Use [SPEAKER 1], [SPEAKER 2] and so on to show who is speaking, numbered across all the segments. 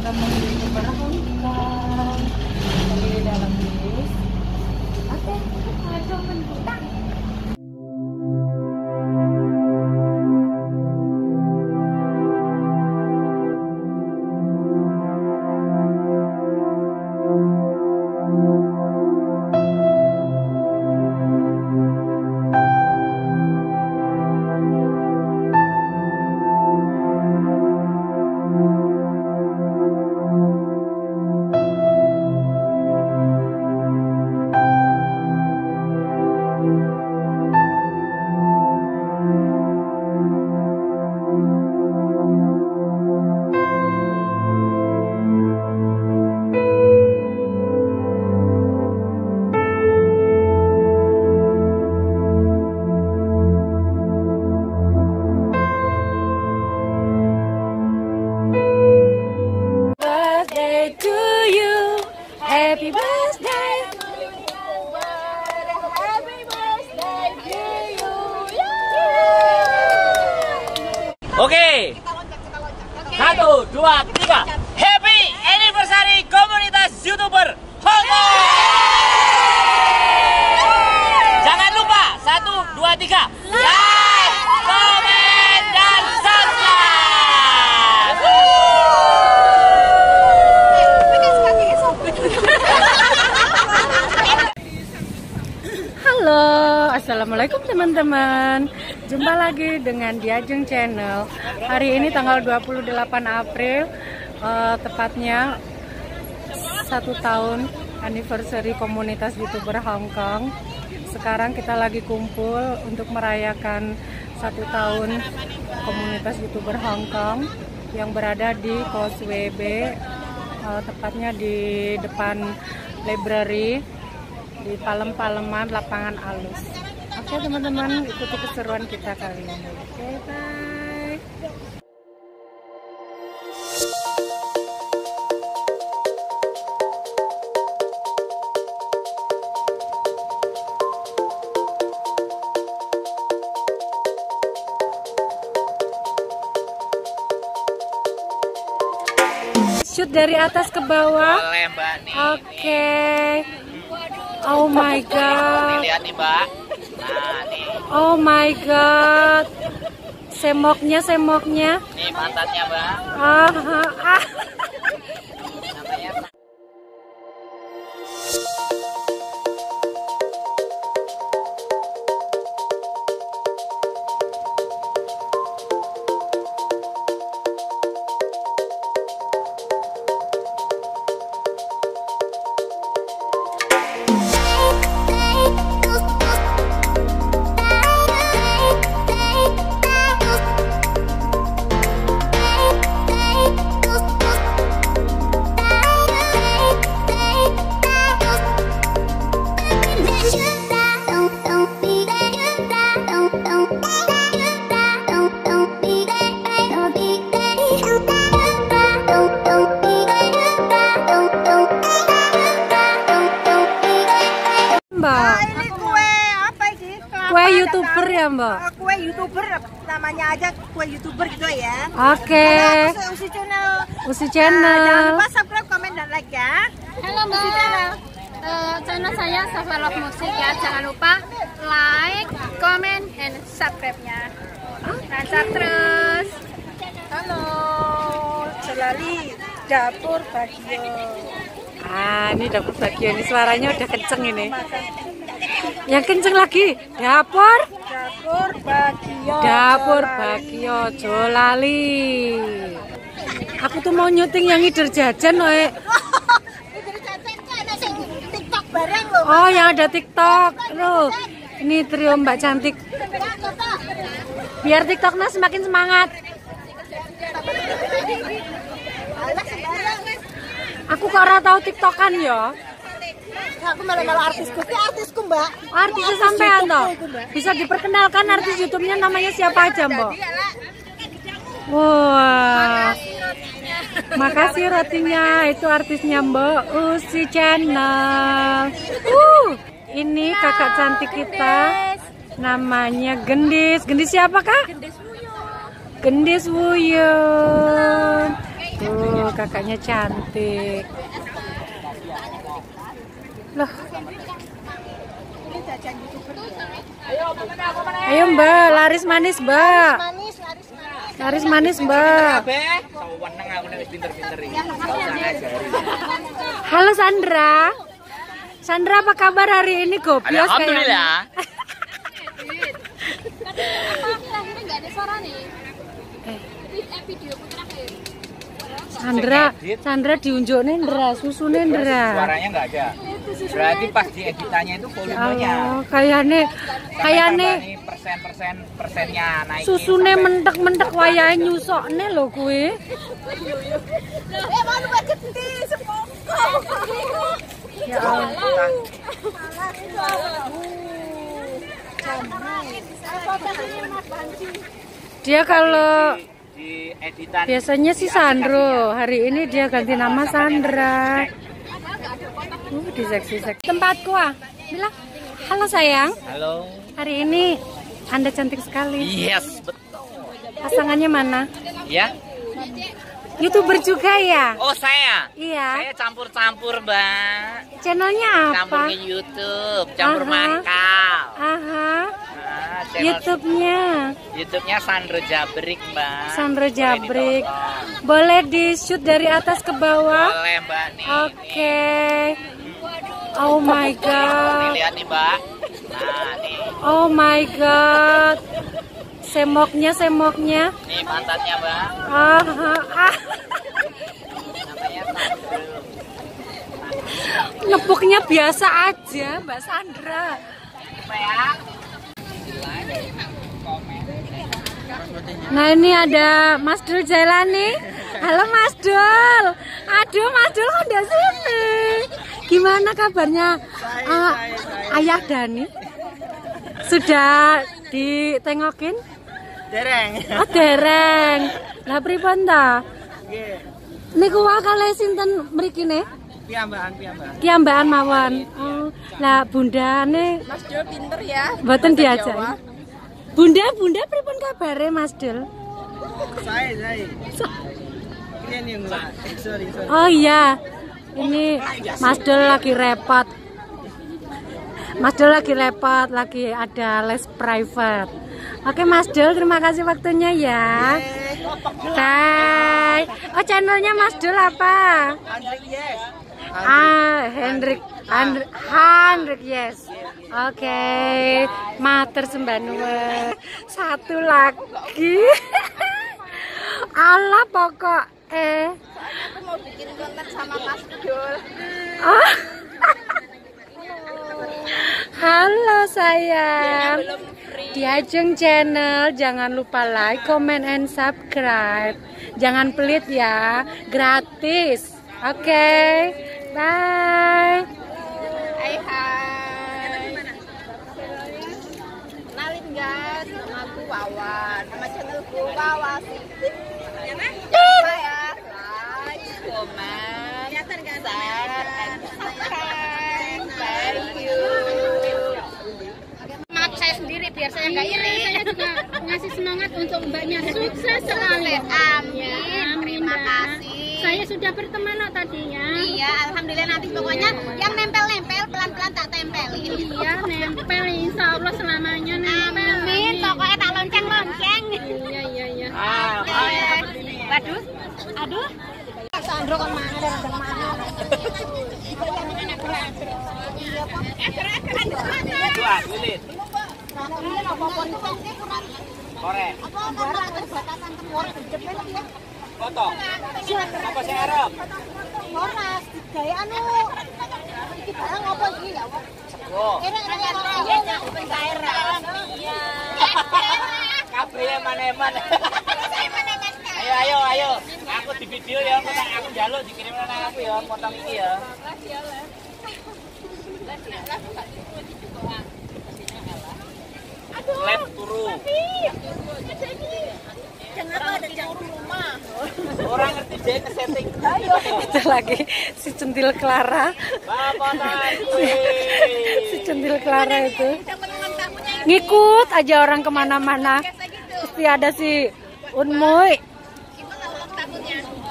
[SPEAKER 1] kami berhutang kami dalam bis apa?
[SPEAKER 2] Itu kacau teman-teman. Jumpa lagi dengan Diajeng Channel. Hari ini tanggal 28 April eh, Tepatnya Satu tahun Anniversary komunitas youtuber Hong Kong. Sekarang kita lagi kumpul Untuk merayakan Satu tahun Komunitas youtuber Hong Kong Yang berada di Causeway Bay eh, Tepatnya di depan Library di palem-paleman lapangan alus. Oke teman-teman, ikuti keseruan kita kali ini. Oke, bye. Shoot dari atas ke bawah.
[SPEAKER 1] Boleh Mbak nih.
[SPEAKER 2] Oke. Oh my god.
[SPEAKER 1] Lihat nih Mbak.
[SPEAKER 2] Oh my god. Semoknya, semoknya.
[SPEAKER 1] nih pantatnya Mbak.
[SPEAKER 2] Ah, ah, ah. Mbak,
[SPEAKER 3] ini kue apa sih?
[SPEAKER 2] kue youtuber ya Mbak?
[SPEAKER 3] Kue youtuber namanya aja kue youtuber gitu ya.
[SPEAKER 2] Oke,
[SPEAKER 3] Usi, usi channel.
[SPEAKER 2] Usi
[SPEAKER 3] Nah, jangan
[SPEAKER 2] Channel.
[SPEAKER 3] lupa subscribe, komen dan like ya.
[SPEAKER 4] Halo Mbak, Eh, channel saya Safa Love Musik ya. Jangan lupa like, comment, and subscribe-nya. Lancar terus.
[SPEAKER 3] Halo, Celali dapur bagio.
[SPEAKER 2] Ini dapur bagian ini suaranya udah kenceng ini. Yang kenceng lagi, dapur,
[SPEAKER 3] Dapur bagio.
[SPEAKER 2] dapur bagio Jolali. Aku tuh mau nyuting yang ngider jajan, Noe.
[SPEAKER 3] TikTok bareng loh.
[SPEAKER 2] Oh, yang ada TikTok. Loh, ini trio Mbak cantik. Biar TikToknya semakin semangat. Aku kok ora tahu TikTokan ya.
[SPEAKER 3] Aku malah malah artisku. Ini artisku mbak.
[SPEAKER 2] Artis sampean toh. Bisa diperkenalkan artis YouTube-nya namanya siapa aja, Mbak? Wah. Makasih rotinya. Itu artisnya Mbak Usi Channel. Uh, ini kakak cantik kita. Namanya Gendis. Gendis siapa, Kak? Gendis Wuyun. Tuh, kakaknya cantik. Loh. Ayo Mbak, laris manis Mbak.
[SPEAKER 3] Manis, laris manis.
[SPEAKER 2] Laris manis Mbak. Halo Sandra. Sandra apa kabar hari ini Gobios kayaknya?
[SPEAKER 1] Alhamdulillah.
[SPEAKER 4] Akhirnya nggak ada suara nih.
[SPEAKER 2] Eh,
[SPEAKER 4] Eh, video.
[SPEAKER 2] Sandra, Sandra diunjuk Nendra, susu Nendra.
[SPEAKER 1] Suaranya nggak ada. Berarti pas di editannya itu volumenya.
[SPEAKER 2] Oh, kayaknya
[SPEAKER 1] Sampai
[SPEAKER 2] kayaknya
[SPEAKER 1] tambahin persen-persen persennya naik.
[SPEAKER 2] susune mentek-mentek wayahe nyusokne lho kuwi.
[SPEAKER 3] Eh mau lupa gede sepongko.
[SPEAKER 2] Ya Allah. Dia kalau
[SPEAKER 1] di editan
[SPEAKER 2] biasanya sih Sandro, hari ini dia ganti nama Sandra. Uh, di seksi-seksi. Tempatku ah. Bilang, halo sayang.
[SPEAKER 1] Halo.
[SPEAKER 2] Hari ini Anda cantik sekali.
[SPEAKER 1] Yes, betul.
[SPEAKER 2] Pasangannya mana?
[SPEAKER 1] Ya.
[SPEAKER 2] Youtuber juga ya?
[SPEAKER 1] Oh, saya.
[SPEAKER 2] Iya.
[SPEAKER 1] Saya campur-campur, Mbak.
[SPEAKER 2] Channelnya
[SPEAKER 1] Campur
[SPEAKER 2] apa?
[SPEAKER 1] ke YouTube, campur
[SPEAKER 2] Aha.
[SPEAKER 1] mangkal.
[SPEAKER 2] Aha.
[SPEAKER 1] Channel
[SPEAKER 2] YouTube-nya
[SPEAKER 1] YouTube-nya Sandro Jabrik, Mbak.
[SPEAKER 2] Sandro Jabrik. Boleh di shoot dari atas ke bawah?
[SPEAKER 1] Boleh, Mbak nih.
[SPEAKER 2] Oke. Oh my god.
[SPEAKER 1] lihat nih, Mbak. Nah, nih.
[SPEAKER 2] Oh my god. Semoknya, semoknya.
[SPEAKER 1] Nih pantatnya, Mbak.
[SPEAKER 2] Ah, ah, ah. Nepuknya biasa aja, Mbak Sandra.
[SPEAKER 1] Apa ya?
[SPEAKER 2] Nah ini ada Mas Dul Jailani. Halo Mas Dul. Aduh Mas Dul kok di sini. Gimana kabarnya Ah, Ayah Dani? Sudah ditengokin?
[SPEAKER 3] Dereng.
[SPEAKER 2] Oh dereng. Lah pripun ta? Niku wae kalih sinten mrikine?
[SPEAKER 3] Piambaan, piambaan.
[SPEAKER 2] Kiambaan mawon. Oh, lah bundane
[SPEAKER 3] Mas Jo pinter ya.
[SPEAKER 2] mboten diajak. Bunda, bunda pripun kabare Mas Dul?
[SPEAKER 3] Saya, saya. Sorry.
[SPEAKER 2] Oh iya, ini Mas Dul lagi repot. Mas Dul lagi repot, lagi ada les private. Oke Mas Dul, terima kasih waktunya ya. Bye. Oh channelnya Mas Dul apa?
[SPEAKER 3] Andrik, yes.
[SPEAKER 2] Ah, Hendrik, Hendrik, Hendrik, yes. Oke, mater sembah. Satu lagi. Allah pokok eh.
[SPEAKER 3] Aku mau bikin konten sama Mas Dul.
[SPEAKER 2] Oh. Halo sayang. Di Ajeng Channel jangan lupa like, comment, and subscribe. Jangan pelit ya, gratis. Oke, bye.
[SPEAKER 3] Hai hai. Kenalin guys, nama aku Wawan. Nama channelku Wawan. Lupa ya, like, comment, share, and subscribe. Thank you.
[SPEAKER 4] Semangat saya sendiri biar saya nggak iri. Saya juga ngasih mbaknya sukses selalu.
[SPEAKER 3] Amin. Terima kasih.
[SPEAKER 4] Saya sudah berteman loh tadinya.
[SPEAKER 3] Iya, alhamdulillah nanti pokoknya yang nempel-nempel pelan-pelan tak tempelin.
[SPEAKER 4] Iya, nempel insya Allah selamanya nempel.
[SPEAKER 3] Amin. Pokoknya tak lonceng-lonceng.
[SPEAKER 4] Iya, iya, iya.
[SPEAKER 1] Ah.
[SPEAKER 3] Waduh. Aduh. Sandro kan mana rendang mana?
[SPEAKER 1] dua, lilit. Korek. Potong. Apa sih Arab?
[SPEAKER 3] Monas, gaya anu. Iki barang apa iki ya? Iya.
[SPEAKER 1] kabeh eman-eman. Ayo, ayo, ayo. Aku di video ya, aku tak aku jaluk dikirim aku ya, potong iki ya. Turu.
[SPEAKER 3] Kenapa ada jauh rumah?
[SPEAKER 1] Orang ngerti dia ngesetting.
[SPEAKER 2] Itu lagi si centil Clara, si centil Clara itu. ngikut aja orang ke mana-mana. Pasti ada si Unmoy.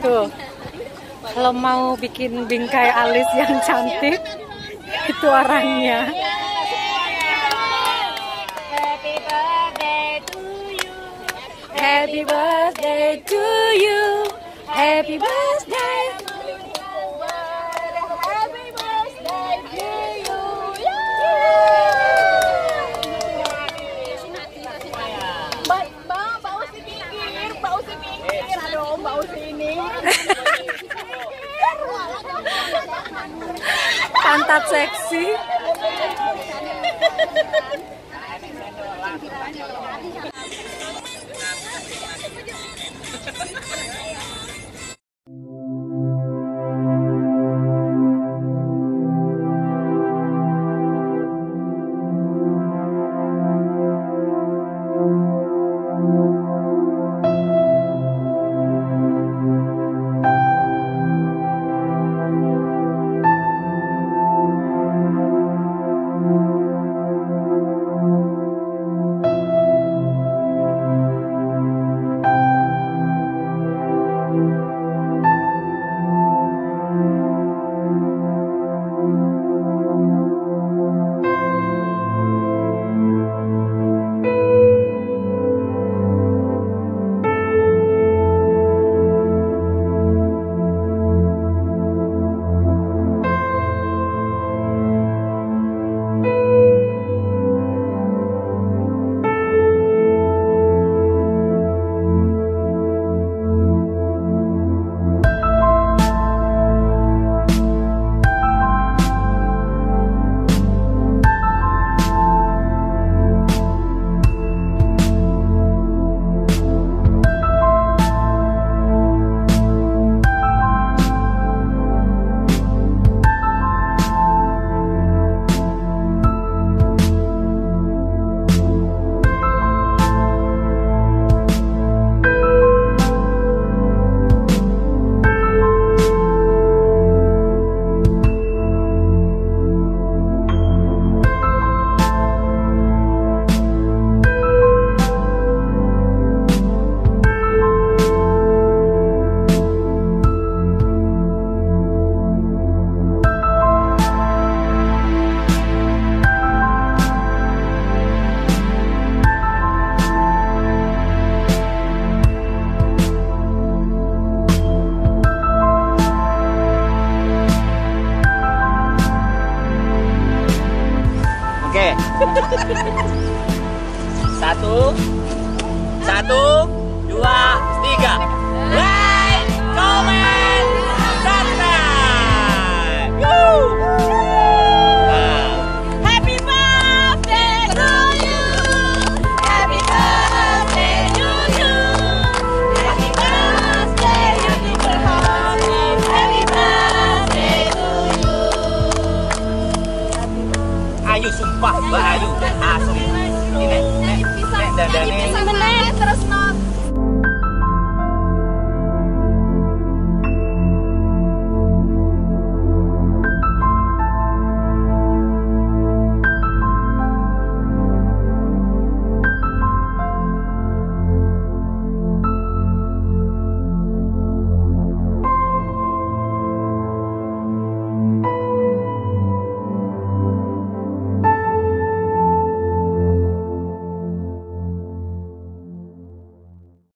[SPEAKER 2] Tuh, kalau mau bikin bingkai alis yang cantik, itu orangnya.
[SPEAKER 3] Happy birthday to you.
[SPEAKER 2] Happy birthday. Happy birthday
[SPEAKER 3] to you. Mbak, Mbak, Mbak Usi pikir, Mbak Usi pikir, aduh Mbak Usi ini.
[SPEAKER 2] Pantat seksi.